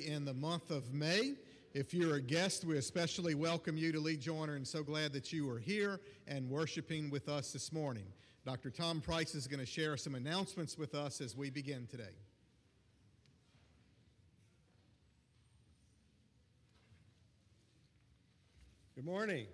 in the month of May. If you're a guest, we especially welcome you to Lee Joyner and so glad that you are here and worshiping with us this morning. Dr. Tom Price is going to share some announcements with us as we begin today. Good morning.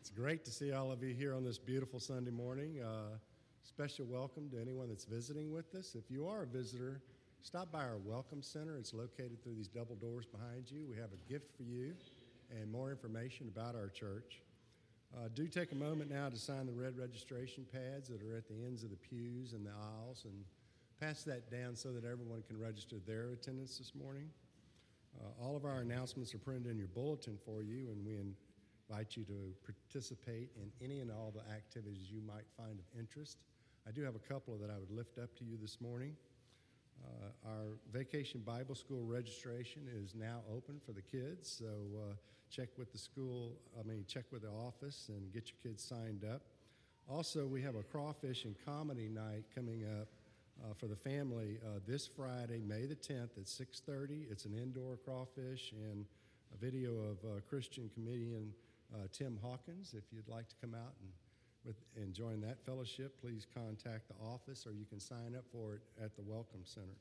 It's great to see all of you here on this beautiful Sunday morning. Uh, special welcome to anyone that's visiting with us. If you are a visitor, stop by our Welcome Center. It's located through these double doors behind you. We have a gift for you and more information about our church. Uh, do take a moment now to sign the red registration pads that are at the ends of the pews and the aisles and pass that down so that everyone can register their attendance this morning. Uh, all of our announcements are printed in your bulletin for you, and we invite you to participate in any and all the activities you might find of interest. I do have a couple that I would lift up to you this morning. Uh, our Vacation Bible School registration is now open for the kids, so uh, check with the school, I mean, check with the office and get your kids signed up. Also, we have a crawfish and comedy night coming up uh, for the family uh, this Friday, May the 10th at 6:30. It's an indoor crawfish and a video of uh, Christian comedian uh, Tim Hawkins. If you'd like to come out and with, and join that fellowship, please contact the office or you can sign up for it at the Welcome Center.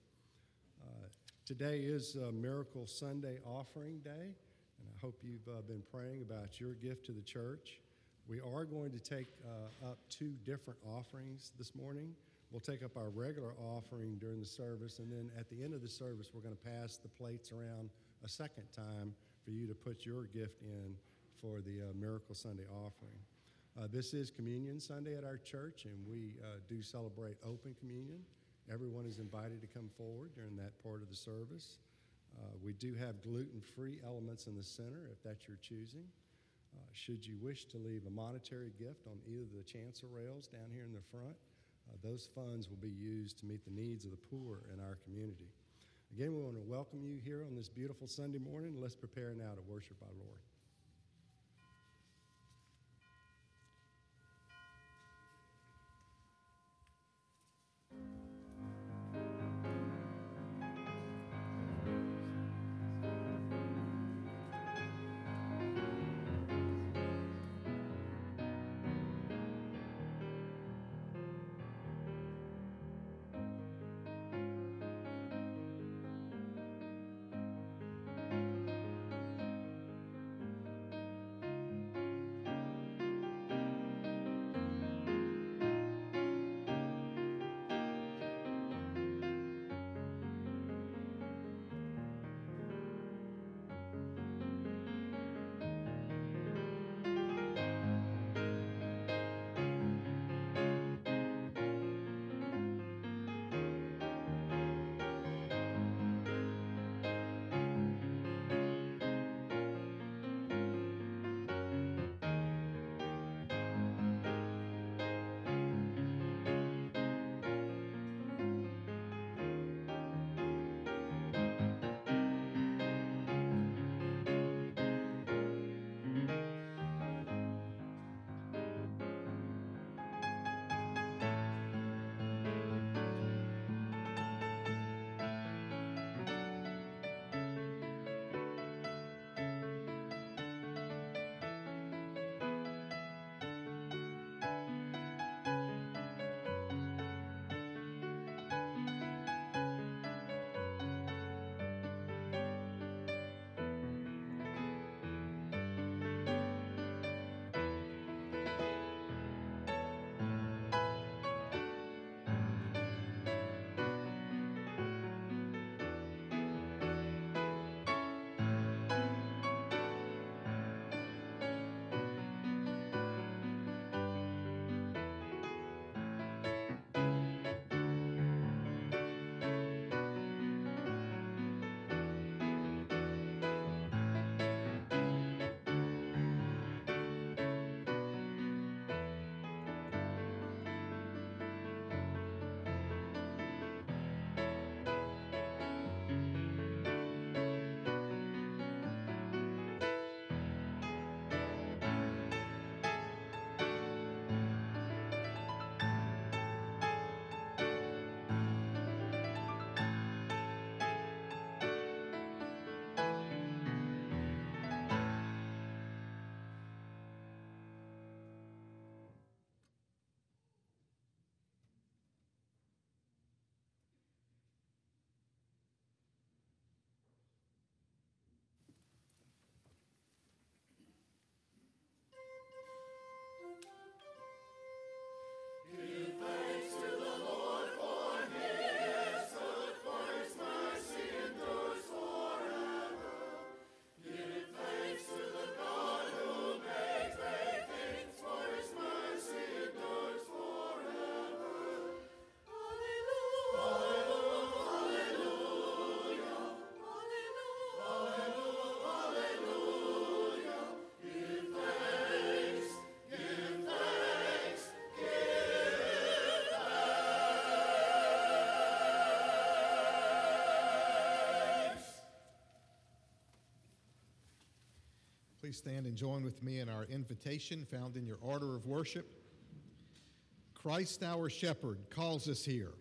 Uh, today is Miracle Sunday Offering Day, and I hope you've uh, been praying about your gift to the church. We are going to take uh, up two different offerings this morning. We'll take up our regular offering during the service, and then at the end of the service, we're going to pass the plates around a second time for you to put your gift in for the uh, Miracle Sunday offering. Uh, this is Communion Sunday at our church, and we uh, do celebrate open communion. Everyone is invited to come forward during that part of the service. Uh, we do have gluten free elements in the center if that's your choosing. Uh, should you wish to leave a monetary gift on either the chancel rails down here in the front, uh, those funds will be used to meet the needs of the poor in our community. Again, we want to welcome you here on this beautiful Sunday morning. Let's prepare now to worship our Lord. Please stand and join with me in our invitation found in your order of worship? Christ our shepherd calls us here.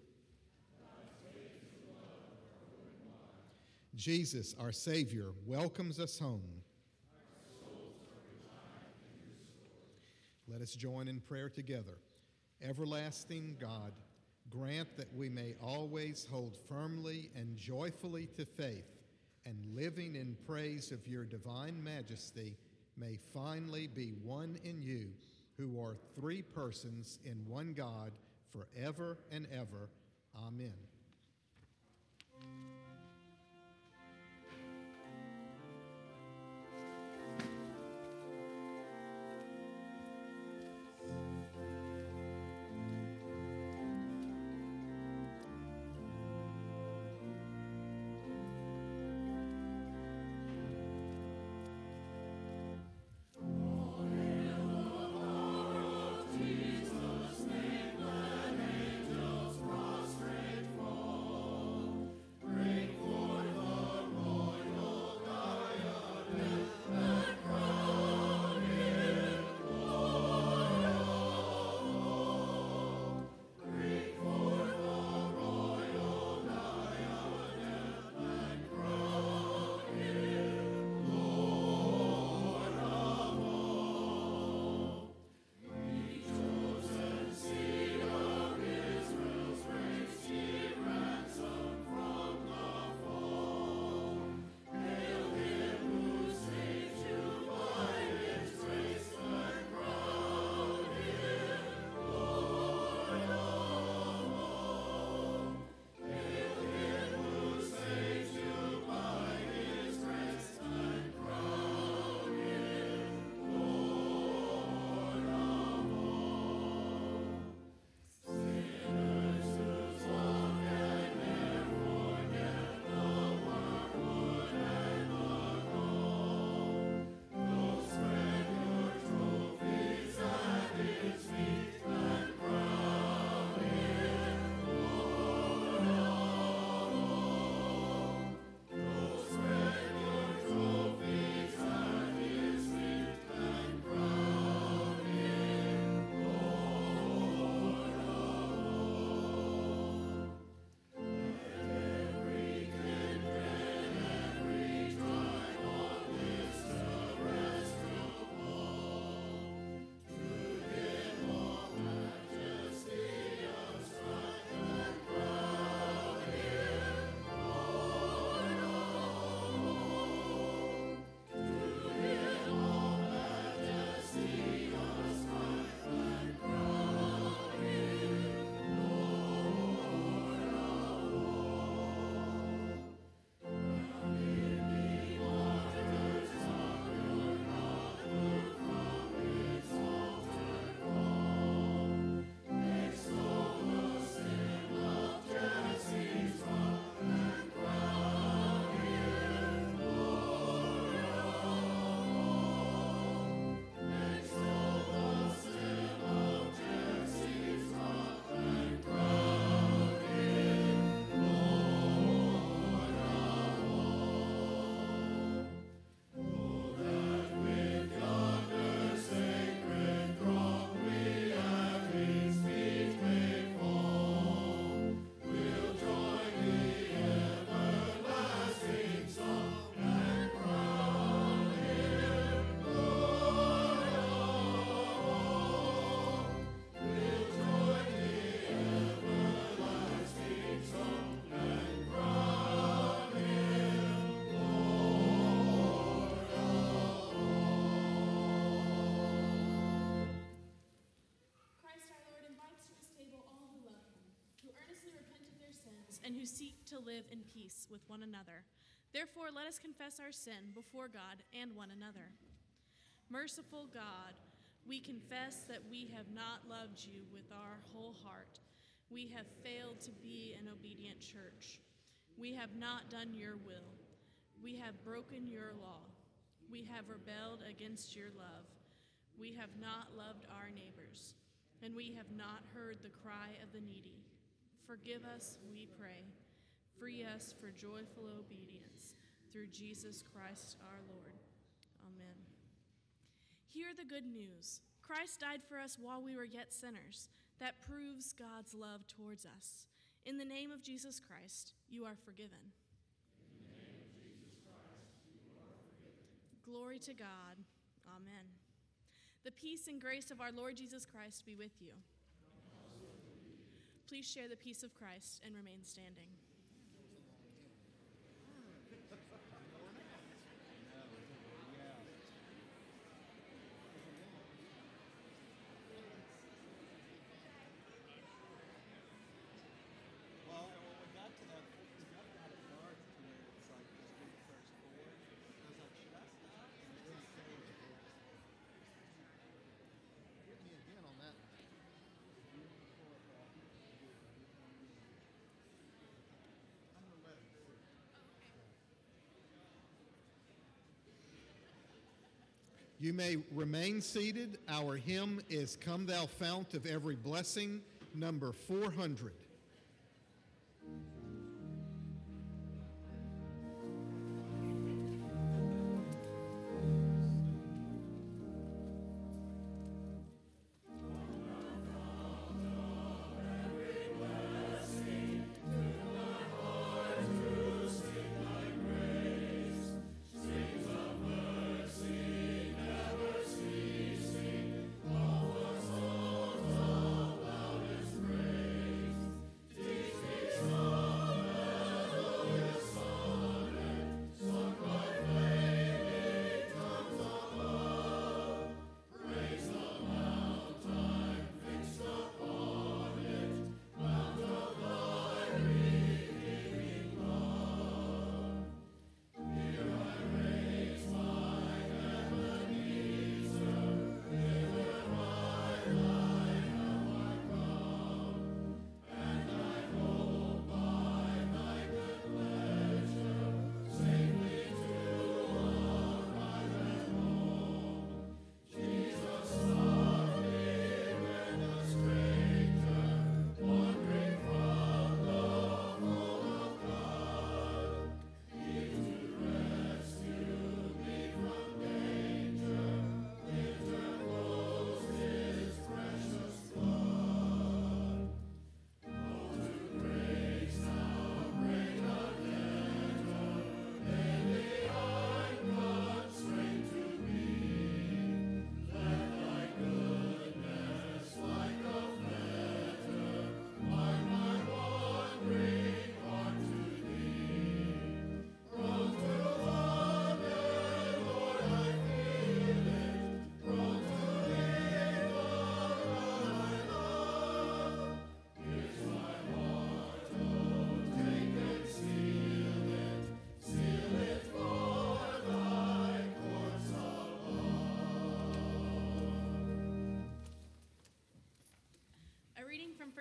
Jesus, our Savior, welcomes us home. Let us join in prayer together. Everlasting God, grant that we may always hold firmly and joyfully to faith, living in praise of your divine majesty, may finally be one in you, who are three persons in one God, forever and ever. Amen. And who seek to live in peace with one another. Therefore, let us confess our sin before God and one another. Merciful God, we confess that we have not loved you with our whole heart. We have failed to be an obedient church. We have not done your will. We have broken your law. We have rebelled against your love. We have not loved our neighbors, and we have not heard the cry of the needy. Forgive us, we pray. Free us for joyful obedience through Jesus Christ our Lord. Amen. Hear the good news. Christ died for us while we were yet sinners. That proves God's love towards us. In the name of Jesus Christ, you are forgiven. Glory to God. Amen. The peace and grace of our Lord Jesus Christ be with you. Please share the peace of Christ and remain standing. Well, when we got to that, we got to the guard to where it's like this big first board. I was like, should I stop? And it didn't say it. Hit me again on that. I'm gonna let it sit. You may remain seated. Our hymn is Come Thou Fount of Every Blessing, number 400.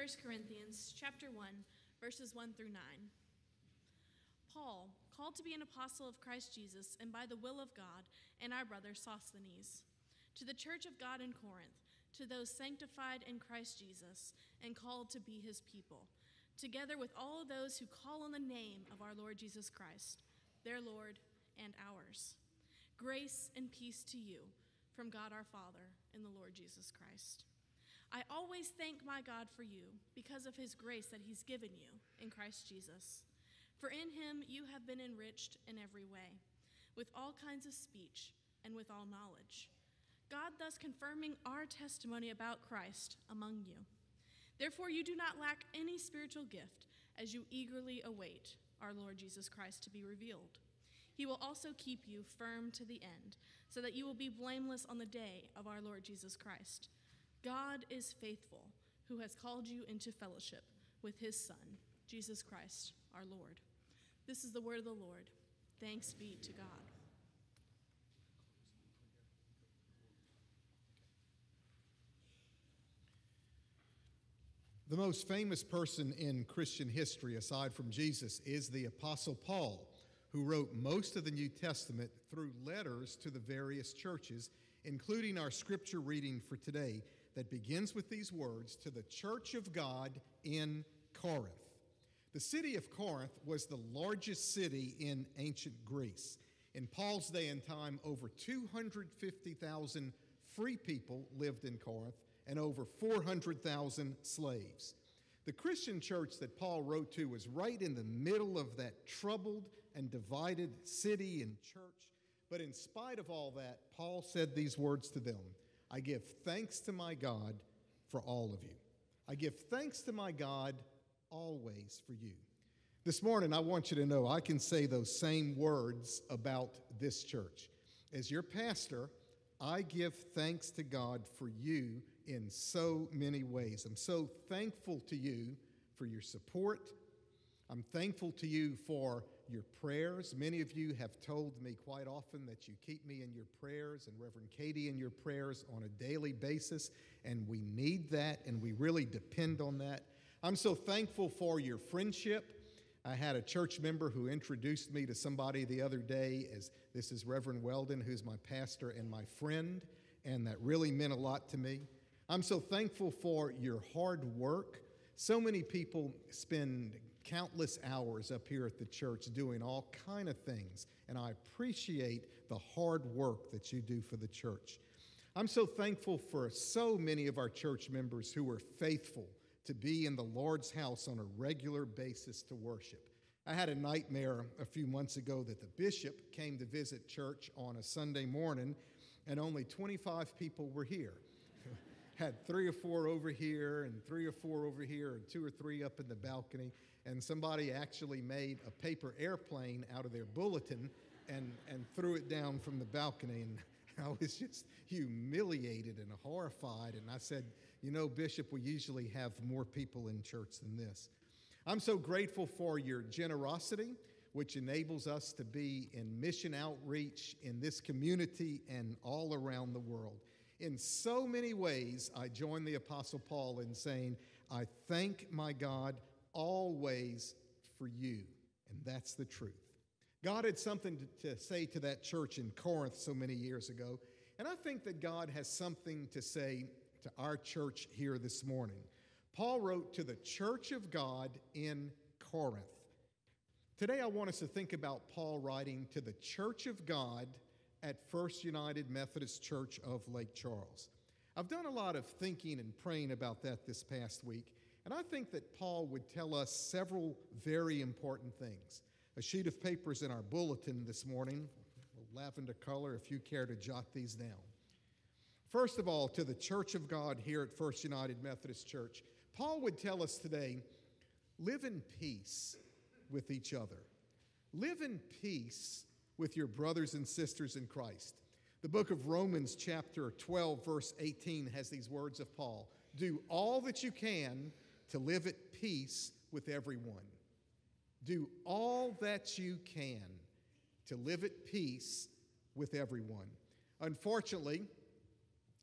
1 Corinthians chapter 1, verses 1 through 9. Paul, called to be an apostle of Christ Jesus and by the will of God, and our brother Sosthenes, to the church of God in Corinth, to those sanctified in Christ Jesus and called to be his people, together with all those who call on the name of our Lord Jesus Christ, their Lord and ours. Grace and peace to you from God our Father and the Lord Jesus Christ. I always thank my God for you because of his grace that he's given you in Christ Jesus. For in him you have been enriched in every way, with all kinds of speech and with all knowledge. God thus confirming our testimony about Christ among you. Therefore, you do not lack any spiritual gift as you eagerly await our Lord Jesus Christ to be revealed. He will also keep you firm to the end, so that you will be blameless on the day of our Lord Jesus Christ. God is faithful, who has called you into fellowship with his Son, Jesus Christ, our Lord. This is the word of the Lord. Thanks be to God. The most famous person in Christian history, aside from Jesus, is the Apostle Paul, who wrote most of the New Testament through letters to the various churches, including our scripture reading for today that begins with these words To the church of God in Corinth. The city of Corinth was the largest city in ancient Greece. In Paul's day and time, over 250,000 free people lived in Corinth and over 400,000 slaves. The Christian church that Paul wrote to was right in the middle of that troubled and divided city and church. But in spite of all that, Paul said these words to them I give thanks to my God for all of you. I give thanks to my God always for you. This morning, I want you to know I can say those same words about this church. As your pastor, I give thanks to God for you in so many ways. I'm so thankful to you for your support. I'm thankful to you for your prayers. Many of you have told me quite often that you keep me in your prayers and Reverend Katie in your prayers on a daily basis, and we need that and we really depend on that. I'm so thankful for your friendship. I had a church member who introduced me to somebody the other day as this is Reverend Weldon, who's my pastor and my friend, and that really meant a lot to me. I'm so thankful for your hard work. So many people spend countless hours up here at the church doing all kind of things, and I appreciate the hard work that you do for the church. I'm so thankful for so many of our church members who are faithful to be in the Lord's house on a regular basis to worship. I had a nightmare a few months ago that the bishop came to visit church on a Sunday morning and only 25 people were here had three or four over here and three or four over here and two or three up in the balcony. And somebody actually made a paper airplane out of their bulletin and, and threw it down from the balcony. And I was just humiliated and horrified. And I said, You know, Bishop, we usually have more people in church than this. I'm so grateful for your generosity, which enables us to be in mission outreach in this community and all around the world. In so many ways, I join the Apostle Paul in saying, I thank my God always for you. And that's the truth. God had something to, to, say to that church in Corinth so many years ago. And I think that God has something to say to our church here this morning. Paul wrote to the church of God in Corinth. Today, I want us to think about Paul writing to the church of God at First United Methodist Church of Lake Charles. I've done a lot of thinking and praying about that this past week, and I think that Paul would tell us several very important things. A sheet of paper is in our bulletin this morning, lavender color, if you care to jot these down. First of all, to the Church of God here at First United Methodist Church, Paul would tell us today live in peace with each other. Live in peace with your brothers and sisters in Christ. The book of Romans, chapter 12, verse 18, has these words of Paul Do all that you can to live at peace with everyone. Do all that you can to live at peace with everyone. Unfortunately,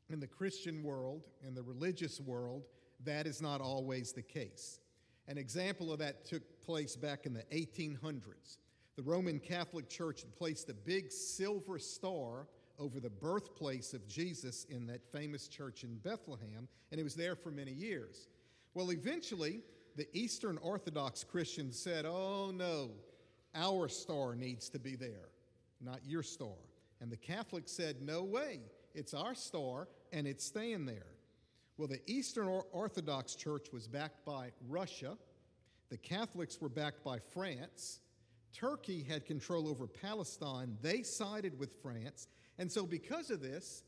in the Christian world, in the religious world, that is not always the case. An example of that took place back in the 1800s the Roman Catholic Church had placed a big silver star over the birthplace of Jesus in that famous church in Bethlehem, and it was there for many years. Well, eventually, the Eastern Orthodox Christians said, Oh, no, our star needs to be there, not your star. And the Catholics said, No way, it's our star, and it's staying there. Well, the Eastern Orthodox Church was backed by Russia, the Catholics were backed by France, Turkey had control over Palestine. They sided with France. And so, because of this,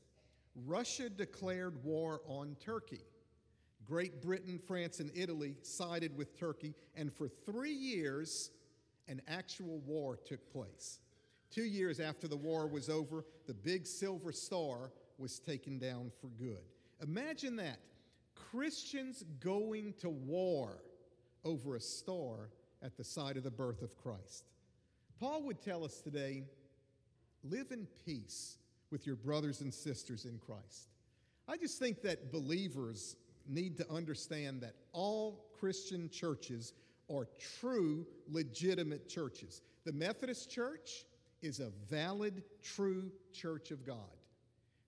Russia declared war on Turkey. Great Britain, France, and Italy sided with Turkey, and for three years, an actual war took place. Two years after the war was over, the big silver star was taken down for good. Imagine that Christians going to war over a star at the site of the birth of Christ. Paul would tell us today live in peace with your brothers and sisters in Christ. I just think that believers need to understand that all Christian churches are true, legitimate churches. The Methodist Church is a valid, true church of God.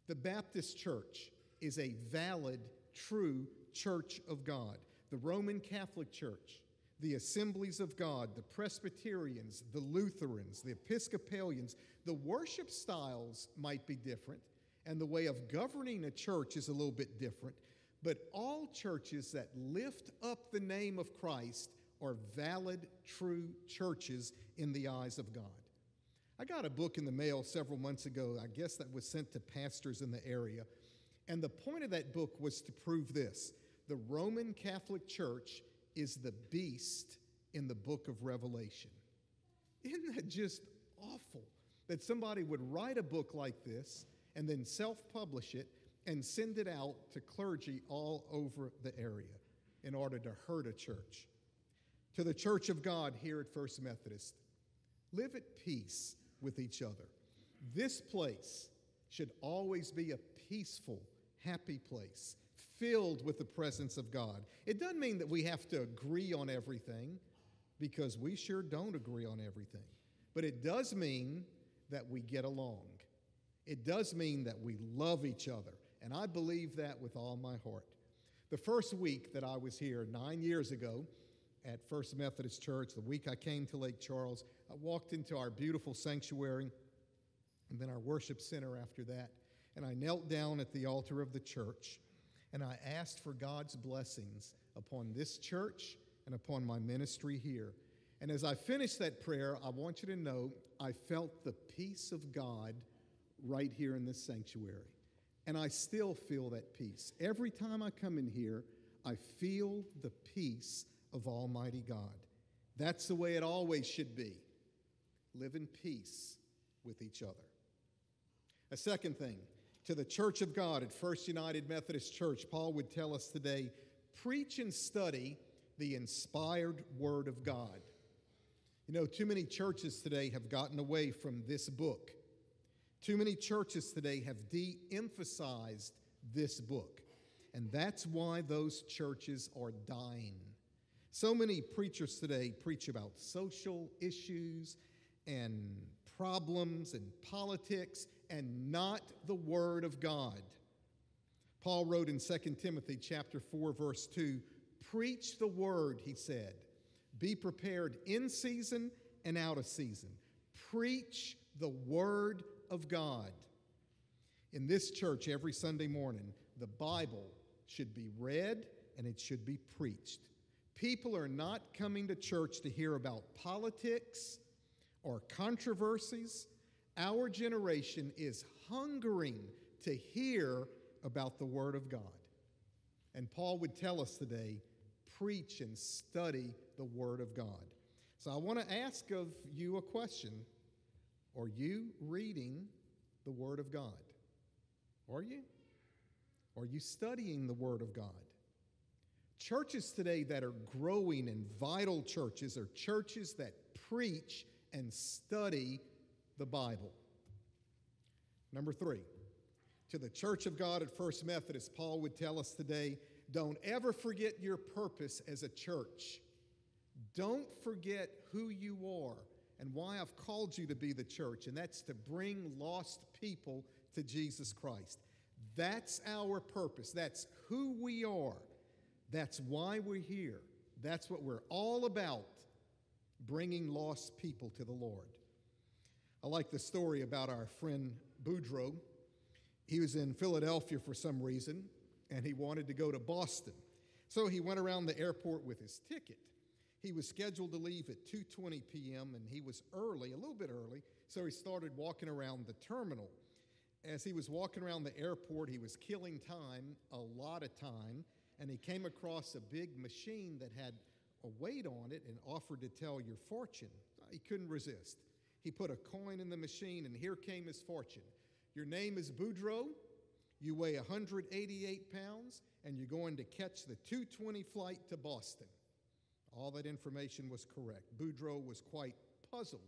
The Baptist Church is a valid, true church of God. The Roman Catholic Church the Assemblies of God, the Presbyterians, the Lutherans, the Episcopalians, the worship styles might be different, And the way of governing a church is a little bit different. But all churches that lift up the name of Christ are valid, true churches in the eyes of God. I got a book in the mail several months ago. I guess that was sent to pastors in the area. And the point of that book was to prove this the Roman Catholic Church is the beast in the book of Revelation. Isn't that just awful that somebody would write a book like this and then self publish it and send it out to clergy all over the area in order to hurt a church? To the Church of God here at First Methodist, live at peace with each other. This place should always be a peaceful, happy place filled with the presence of God. It doesn't mean that we have to agree on everything because we sure don't agree on everything. But it does mean that we get along. It does mean that we love each other. And I believe that with all my heart. The first week that I was here, nine years ago, at First Methodist Church, the week I came to Lake Charles, I walked into our beautiful sanctuary and then our worship center after that. And I knelt down at the altar of the church and I asked for God's blessings upon this church and upon my ministry here. And as I finished that prayer, I want you to know I felt the peace of God right here in this sanctuary. And I still feel that peace. Every time I come in here, I feel the peace of Almighty God. That's the way it always should be. Live in peace with each other. A second thing, to the Church of God at First United Methodist Church, Paul would tell us today preach and study the inspired Word of God. You know, too many churches today have gotten away from this book. Too many churches today have de emphasized this book. And that's why those churches are dying. So many preachers today preach about social issues and problems and politics and not the Word of God. Paul wrote in 2 Timothy chapter 4 verse 2, preach the word, he said. Be prepared in season and out of season. Preach the word of God. In this church every Sunday morning, the Bible should be read and it should be preached. People are not coming to church to hear about politics or controversies our generation is hungering to hear about the Word of God. And Paul would tell us today preach and study the Word of God. So I want to ask of you a question Are you reading the Word of God? Are you? Are you studying the Word of God? Churches today that are growing and vital churches are churches that preach and study the Bible. Number three, to the Church of God at First Methodist, Paul would tell us today don't ever forget your purpose as a church. Don't forget who you are and why I've called you to be the church, and that's to bring lost people to Jesus Christ. That's our purpose. That's who we are. That's why we're here. That's what we're all about bringing lost people to the Lord. I like the story about our friend Boudreaux. He was in Philadelphia for some reason, and he wanted to go to Boston. So he went around the airport with his ticket. He was scheduled to leave at 2:20 p.m. and he was early, a little bit early, so he started walking around the terminal. As he was walking around the airport, he was killing time, a lot of time, and he came across a big machine that had a weight on it and offered to tell your fortune. He couldn't resist. He put a coin in the machine, and here came his fortune. Your name is Boudreaux. You weigh 188 pounds, and you're going to catch the 220 flight to Boston. All that information was correct. Boudreaux was quite puzzled.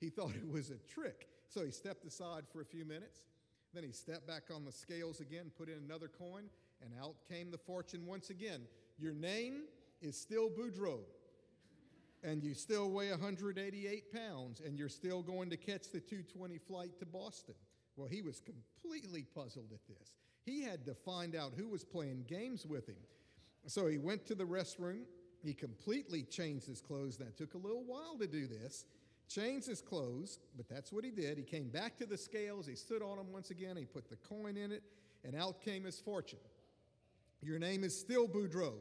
He thought it was a trick. So he stepped aside for a few minutes. Then he stepped back on the scales again, put in another coin, and out came the fortune once again. Your name is still Boudreaux and you still weigh 188 pounds and you're still going to catch the 220 flight to Boston. Well, he was completely puzzled at this. He had to find out who was playing games with him. So he went to the restroom. He completely changed his clothes. That took a little while to do this. changed his clothes, but that's what he did. He came back to the scales, he stood on them once again, he put the coin in it, and out came his fortune. Your name is still Boudreaux.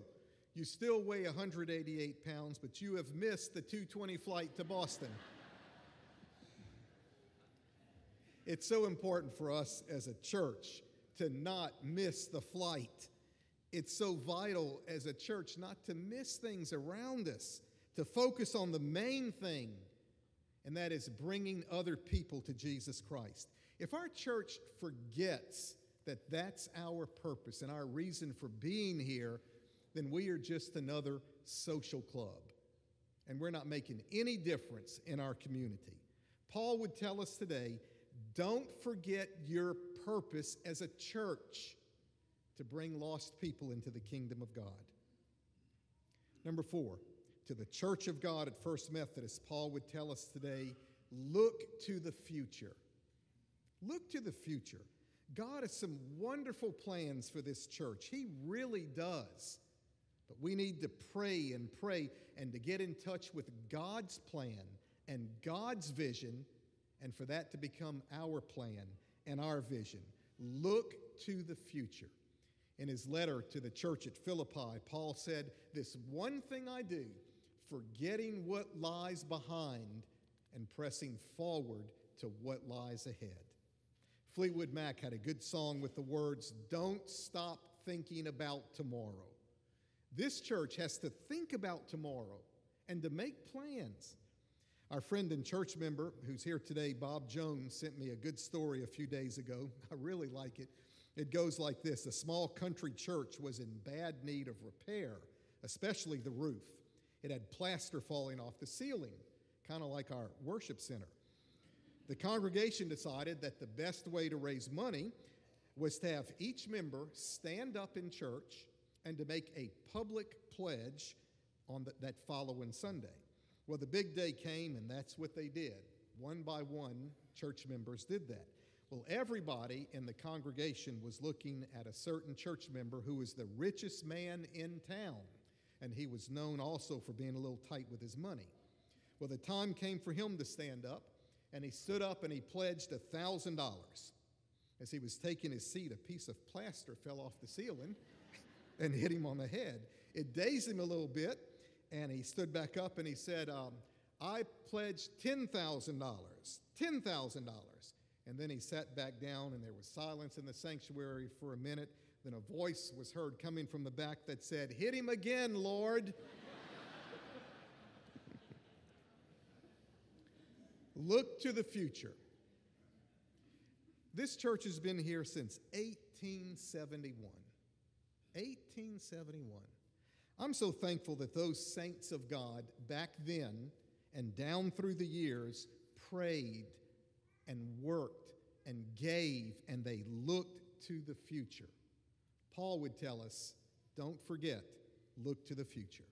You still weigh 188 pounds, but you have missed the 220 flight to Boston. it's so important for us as a church to not miss the flight. It's so vital as a church not to miss things around us, to focus on the main thing, and that is bringing other people to Jesus Christ. If our church forgets that that's our purpose and our reason for being here, then we are just another social club. And we're not making any difference in our community. Paul would tell us today don't forget your purpose as a church to bring lost people into the kingdom of God. Number four, to the church of God at First Methodist, Paul would tell us today look to the future. Look to the future. God has some wonderful plans for this church. He really does. But we need to pray and pray and to get in touch with God's plan and God's vision, and for that to become our plan and our vision. Look to the future. In his letter to the church at Philippi, Paul said, This one thing I do, forgetting what lies behind and pressing forward to what lies ahead. Fleetwood Mac had a good song with the words, Don't stop thinking about tomorrow. This church has to think about tomorrow and to make plans. Our friend and church member who's here today, Bob Jones, sent me a good story a few days ago. I really like it. It goes like this A small country church was in bad need of repair, especially the roof. It had plaster falling off the ceiling, kind of like our worship center. The congregation decided that the best way to raise money was to have each member stand up in church and to make a public pledge on the, that following Sunday. Well, the big day came, and that's what they did. One by one, church members did that. Well, everybody in the congregation was looking at a certain church member who was the richest man in town, and he was known also for being a little tight with his money. Well, the time came for him to stand up, and he stood up and he pledged a $1,000. As he was taking his seat, a piece of plaster fell off the ceiling and hit him on the head. It dazed him a little bit, and he stood back up and he said, um, I pledged $10,000, $10,000. And then he sat back down, and there was silence in the sanctuary for a minute. Then a voice was heard coming from the back that said, Hit him again, Lord. Look to the future. This church has been here since 1871. 1871. I'm so thankful that those saints of God back then and down through the years prayed and worked and gave and they looked to the future. Paul would tell us don't forget, look to the future.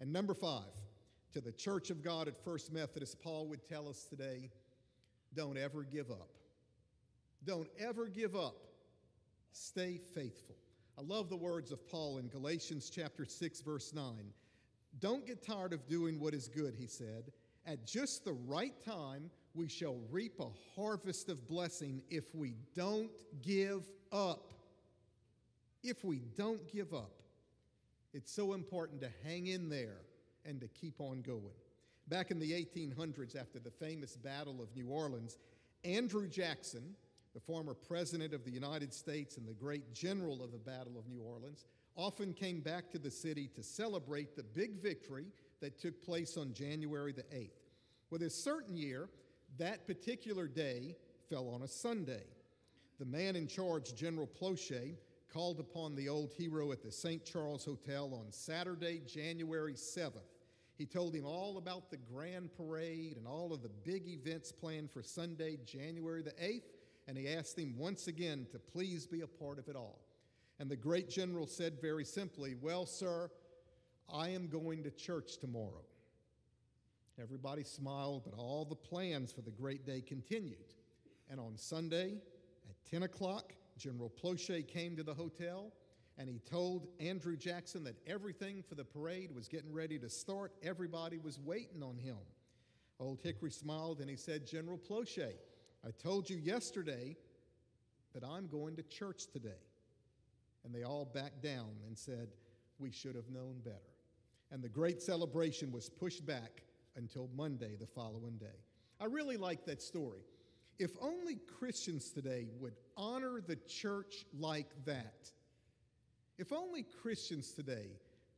And number five, to the Church of God at First Methodist, Paul would tell us today don't ever give up. Don't ever give up. Stay faithful. I love the words of Paul in Galatians chapter 6 verse 9. Don't get tired of doing what is good, he said. At just the right time, we shall reap a harvest of blessing if we don't give up. If we don't give up. It's so important to hang in there and to keep on going. Back in the 1800s, after the famous Battle of New Orleans, Andrew Jackson, the former president of the United States and the great general of the Battle of New Orleans, often came back to the city to celebrate the big victory that took place on January the 8th. Well, this certain year, that particular day fell on a Sunday. The man in charge, General Plauché, called upon the old hero at the St. Charles Hotel on Saturday, January 7th. He told him all about the grand parade and all of the big events planned for Sunday, January the 8th, and he asked him once again to please be a part of it all. And the great general said very simply, Well, sir, I am going to church tomorrow. Everybody smiled, but all the plans for the great day continued. And on Sunday at 10 o'clock, General Plauché came to the hotel and he told Andrew Jackson that everything for the parade was getting ready to start. Everybody was waiting on him. Old Hickory smiled and he said, General Plauché, I told you yesterday that I'm going to church today. And they all backed down and said, We should have known better. And the great celebration was pushed back until Monday, the following day. I really like that story. If only Christians today would honor the church like that, if only Christians today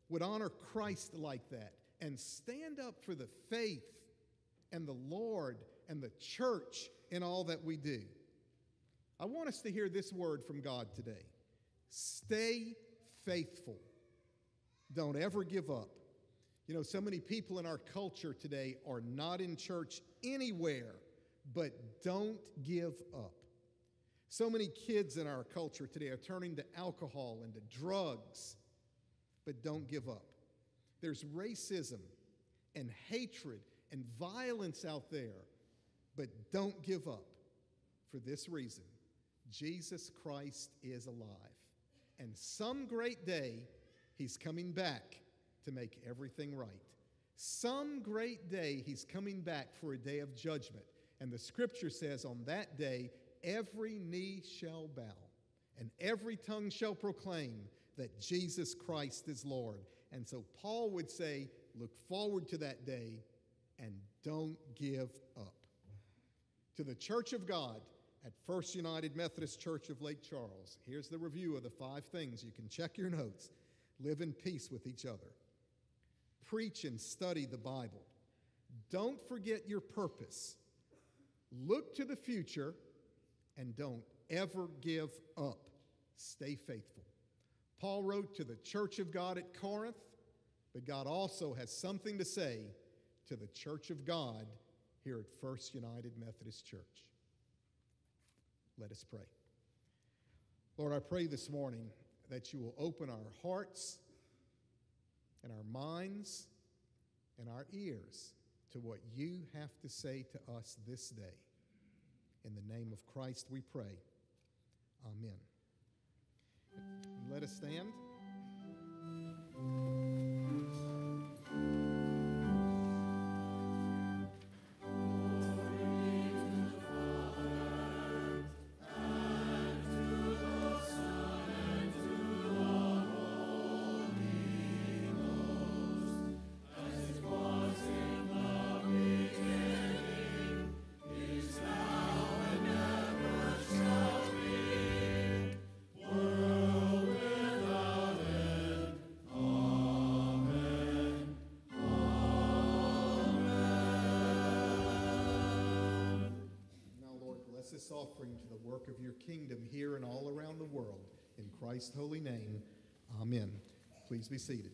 would honor Christ like that and stand up for the faith and the Lord and the church in all that we do. I want us to hear this word from God today stay faithful. Don't ever give up. You know, so many people in our culture today are not in church anywhere, but don't give up. So many kids in our culture today are turning to alcohol and to drugs, but don't give up. There's racism and hatred and violence out there, but don't give up. For this reason, Jesus Christ is alive. And some great day, he's coming back to make everything right. Some great day, he's coming back for a day of judgment. And the scripture says, on that day, every knee shall bow and every tongue shall proclaim that Jesus Christ is Lord. And so Paul would say, look forward to that day and don't give up. To the Church of God at First United Methodist Church of Lake Charles, here's the review of the five things. You can check your notes. Live in peace with each other. Preach and study the Bible. Don't forget your purpose. Look to the future and don't ever give up. Stay faithful. Paul wrote to the church of God at Corinth, but God also has something to say to the church of God here at First United Methodist Church. Let us pray. Lord, I pray this morning that you will open our hearts and our minds and our ears to what you have to say to us this day. In the name of Christ we pray. Amen. Let us stand. Offering to the work of your kingdom here and all around the world. In Christ's holy name, amen. Please be seated.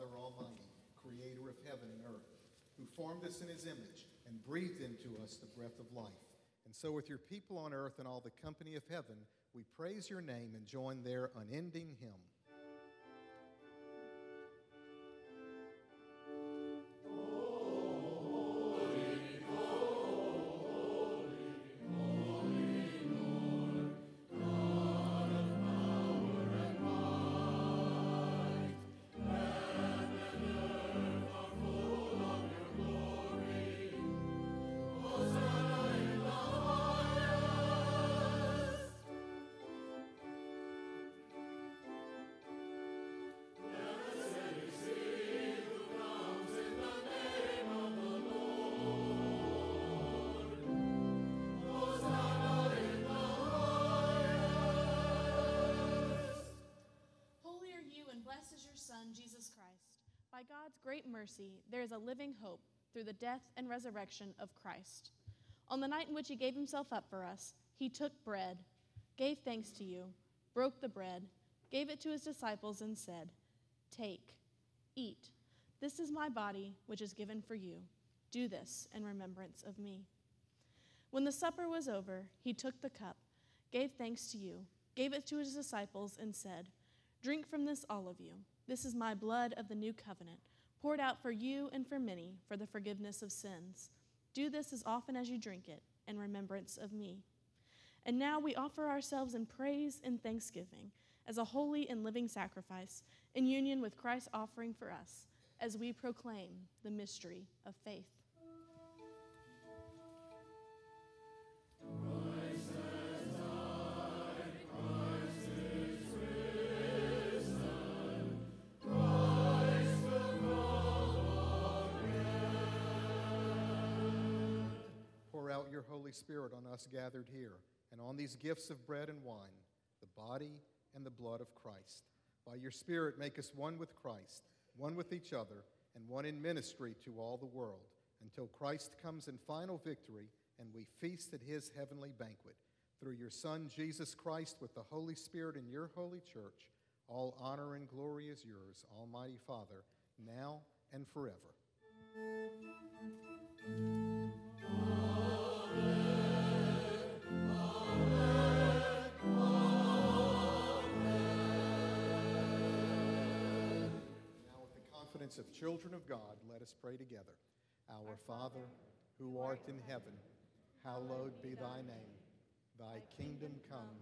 Father Almighty, creator of heaven and earth, who formed us in his image and breathed into us the breath of life. And so, with your people on earth and all the company of heaven, we praise your name and join their unending hymn. Great mercy, there is a living hope through the death and resurrection of Christ. On the night in which he gave himself up for us, he took bread, gave thanks to you, broke the bread, gave it to his disciples, and said, Take, eat. This is my body, which is given for you. Do this in remembrance of me. When the supper was over, he took the cup, gave thanks to you, gave it to his disciples, and said, Drink from this, all of you. This is my blood of the new covenant, poured out for you and for many for the forgiveness of sins. Do this as often as you drink it in remembrance of me. And now we offer ourselves in praise and thanksgiving as a holy and living sacrifice in union with Christ's offering for us as we proclaim the mystery of faith. Out your Holy Spirit on us gathered here and on these gifts of bread and wine, the body and the blood of Christ. By your Spirit, make us one with Christ, one with each other, and one in ministry to all the world, until Christ comes in final victory and we feast at his heavenly banquet. Through your Son, Jesus Christ, with the Holy Spirit in your holy church, all honor and glory is yours, Almighty Father, now and forever. Of children of God, let us pray together. Our Father, who art in heaven, hallowed be thy name. Thy kingdom come,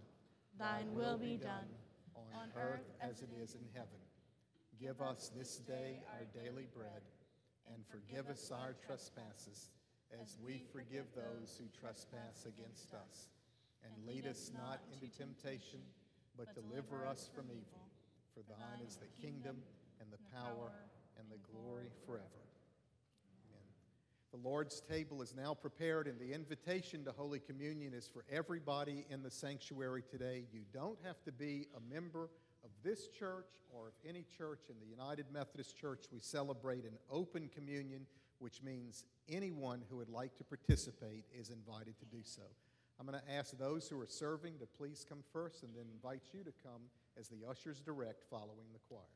Thine will be done on earth as it is in heaven. Give us this day our daily bread, and forgive us our trespasses, as we forgive those who trespass against us. And lead us not into temptation, but deliver us from evil. For thine is the kingdom, and the power, and the glory forever. Amen. The Lord's table is now prepared, and the invitation to Holy Communion is for everybody in the sanctuary today. You don't have to be a member of this church or of any church in the United Methodist Church. We celebrate an open communion, which means anyone who would like to participate is invited to do so. I'm going to ask those who are serving to please come first and then invite you to come as the ushers direct following the choir.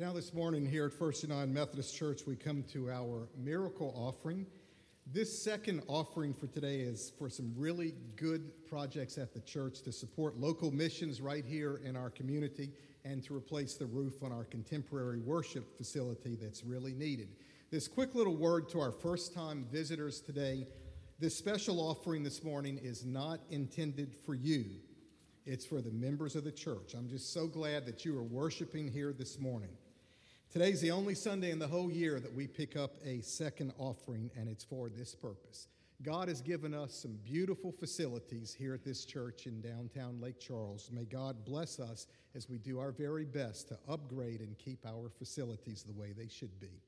Now, this morning here at First United Methodist Church, we come to our miracle offering. This second offering for today is for some really good projects at the church to support local missions right here in our community and to replace the roof on our contemporary worship facility that's really needed. This quick little word to our first time visitors today this special offering this morning is not intended for you, it's for the members of the church. I'm just so glad that you are worshiping here this morning. Today's the only Sunday in the whole year that we pick up a second offering, and it's for this purpose. God has given us some beautiful facilities here at this church in downtown Lake Charles. May God bless us as we do our very best to upgrade and keep our facilities the way they should be.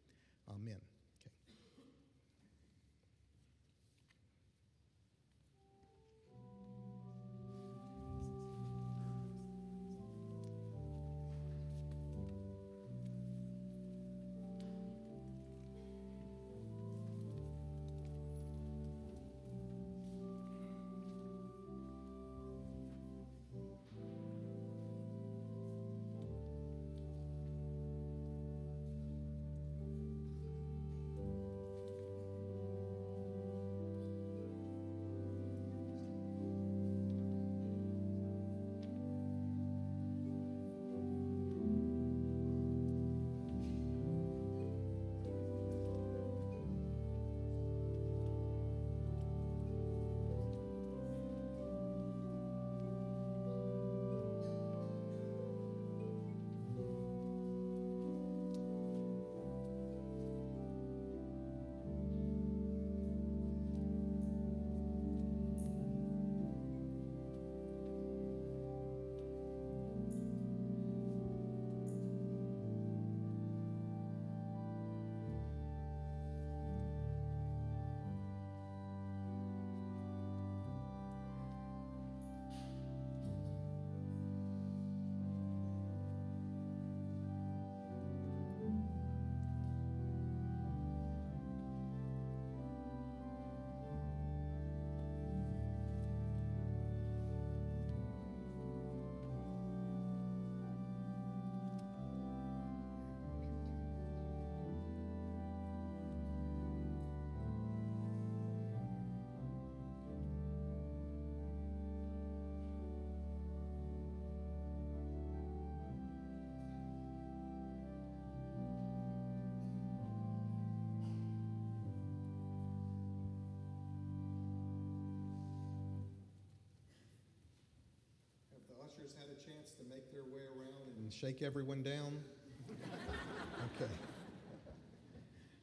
Amen. Chance to make their way around and shake everyone down? okay.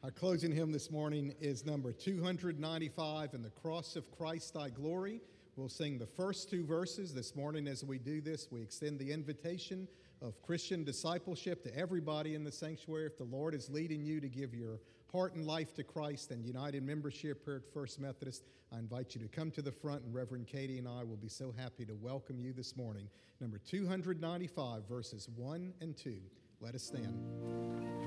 Our closing hymn this morning is number 295 in the Cross of Christ I Glory. We'll sing the first two verses this morning as we do this. We extend the invitation of Christian discipleship to everybody in the sanctuary. If the Lord is leading you to give your heart and life to Christ and united membership here at First Methodist, I invite you to come to the front, and Reverend Katie and I will be so happy to welcome you this morning. Number 295, verses 1 and 2. Let us stand.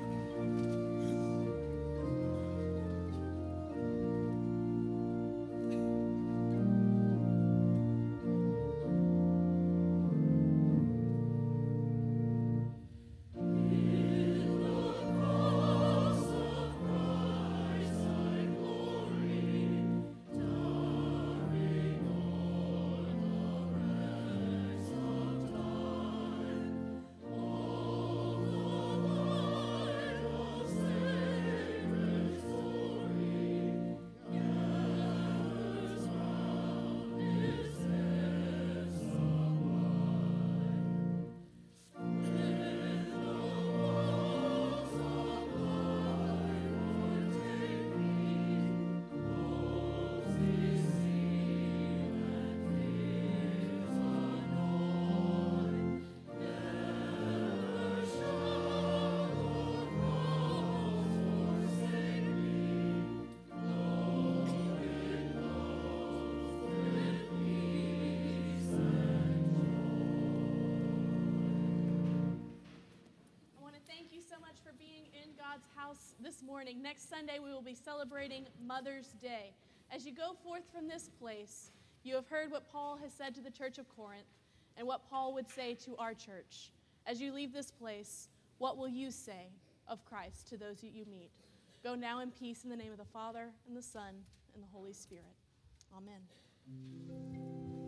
This morning. Next Sunday, we will be celebrating Mother's Day. As you go forth from this place, you have heard what Paul has said to the church of Corinth and what Paul would say to our church. As you leave this place, What will you say of Christ to those that you meet? Go now in peace in the name of the Father, and the Son, and the Holy Spirit. Amen.